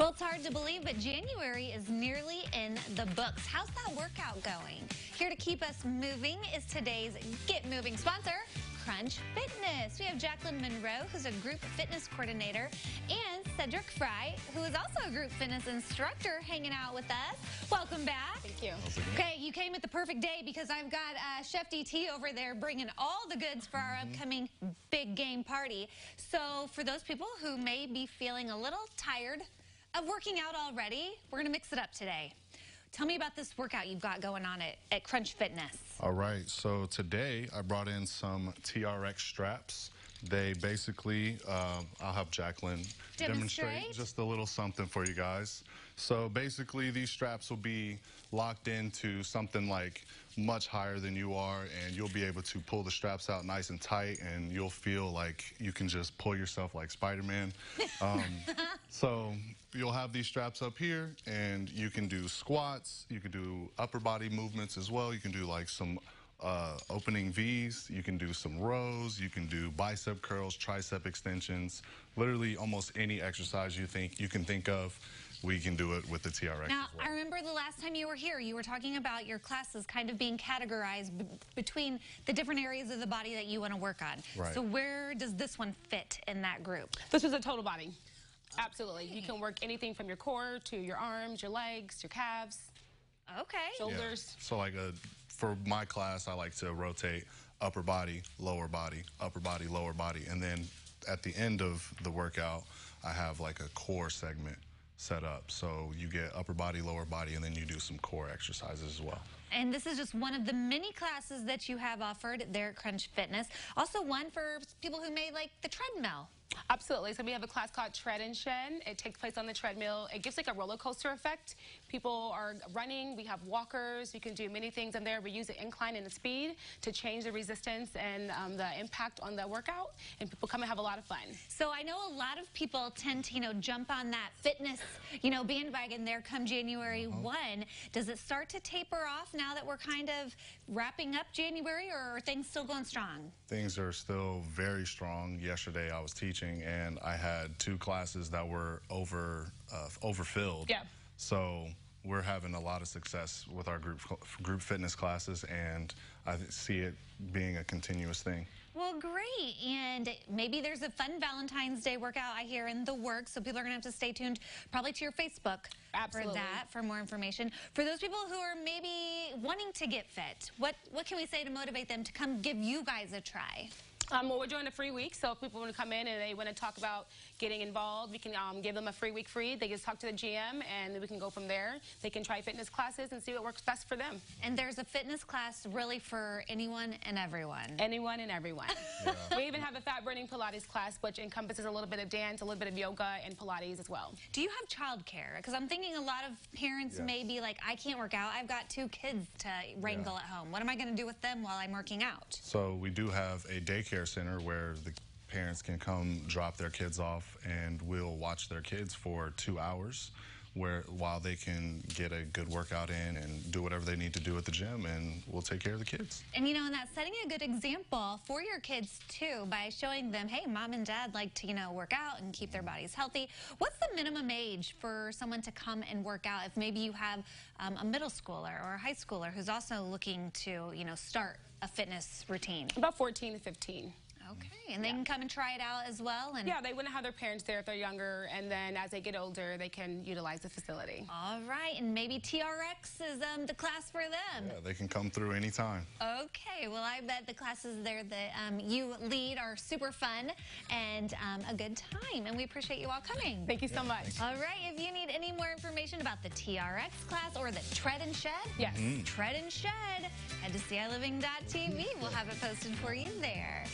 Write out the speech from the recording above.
Well, it's hard to believe, but January is nearly in the books. How's that workout going? Here to keep us moving is today's Get Moving sponsor, Crunch Fitness. We have Jacqueline Monroe, who's a group fitness coordinator, and Cedric Fry, who is also a group fitness instructor, hanging out with us. Welcome back. Thank you. Okay, you came at the perfect day because I've got uh, Chef DT over there bringing all the goods for our upcoming big game party. So for those people who may be feeling a little tired of working out already, we're going to mix it up today. Tell me about this workout you've got going on at, at Crunch Fitness. All right, so today I brought in some TRX straps. They basically, uh, I'll have Jacqueline Demonstrate? just a little something for you guys. So basically, these straps will be locked into something like much higher than you are, and you'll be able to pull the straps out nice and tight, and you'll feel like you can just pull yourself like Spider-Man. Um, so you'll have these straps up here, and you can do squats, you can do upper body movements as well. You can do like some uh, opening V's. You can do some rows. You can do bicep curls, tricep extensions. Literally almost any exercise you think you can think of, we can do it with the TRX Now, well. I remember the last time you were here, you were talking about your classes kind of being categorized b- between the different areas of the body that you want to work on. Right. So where does this one fit in that group? This is a total body. Absolutely. You can work anything from your core to your arms, your legs, your calves, Okay. Yeah. shoulders. So like a, for my class, I like to rotate upper body, lower body, upper body, lower body. And then at the end of the workout, I have like a core segment set up. So you get upper body, lower body, and then you do some core exercises as well. And this is just one of the many classes that you have offered there at Crunch Fitness. Also one for people who may like the treadmill. Absolutely. So we have a class called Tread and Shed. It takes place on the treadmill. It gives like a roller coaster effect. People are running. We have walkers. You can do many things in there. We use the incline and the speed to change the resistance and um, the impact on the workout. And people come and have a lot of fun. So I know a lot of people tend to, you know, jump on that fitness, you know, bandwagon there come January 1. Does it start to taper off now that we're kind of wrapping up January or are things still going strong? Things are still very strong. Yesterday I was teaching and I had two classes that were over uh, overfilled. Yeah. So we're having a lot of success with our group group fitness classes, and I see it being a continuous thing. Well, great. And maybe there's a fun Valentine's Day workout I hear in the works, so people are going to have to stay tuned probably to your Facebook for that for more information. For those people who are maybe wanting to get fit, what what can we say to motivate them to come give you guys a try? Um, well, we're doing a free week, so if people want to come in and they want to talk about getting involved, we can um, give them a free week free. They just talk to the GM, and we can go from there. They can try fitness classes and see what works best for them. And there's a fitness class really for anyone and everyone. Anyone and everyone. we even have a fat burning Pilates class, which encompasses a little bit of dance, a little bit of yoga, and Pilates as well. Do you have childcare? Because I'm thinking a lot of parents Yes. may be like, I can't work out. I've got two kids to wrangle at home. What am I going to do with them while I'm working out? So we do have a daycare center where the parents can come drop their kids off, and we'll watch their kids for two hours. Where while they can get a good workout in and do whatever they need to do at the gym, and we'll take care of the kids. And you know, and that's setting a good example for your kids too by showing them, hey, mom and dad like to, you know, work out and keep their bodies healthy. What's the minimum age for someone to come and work out if maybe you have um, a middle schooler or a high schooler who's also looking to, you know, start a fitness routine? About 14 to 15. Okay, and they can come and try it out as well. And Yeah, they wouldn't have their parents there if they're younger, and then as they get older, they can utilize the facility. all right, and maybe TRX is um, the class for them. Yeah, they can come through anytime. Okay, well, I bet the classes there that um, you lead are super fun and um, a good time, and we appreciate you all coming. Thank you so much. All right, if you need any more information about the TRX class or the Tread and Shed, Yes. Tread and Shed, head to CILiving.tv. We'll have it posted for you there.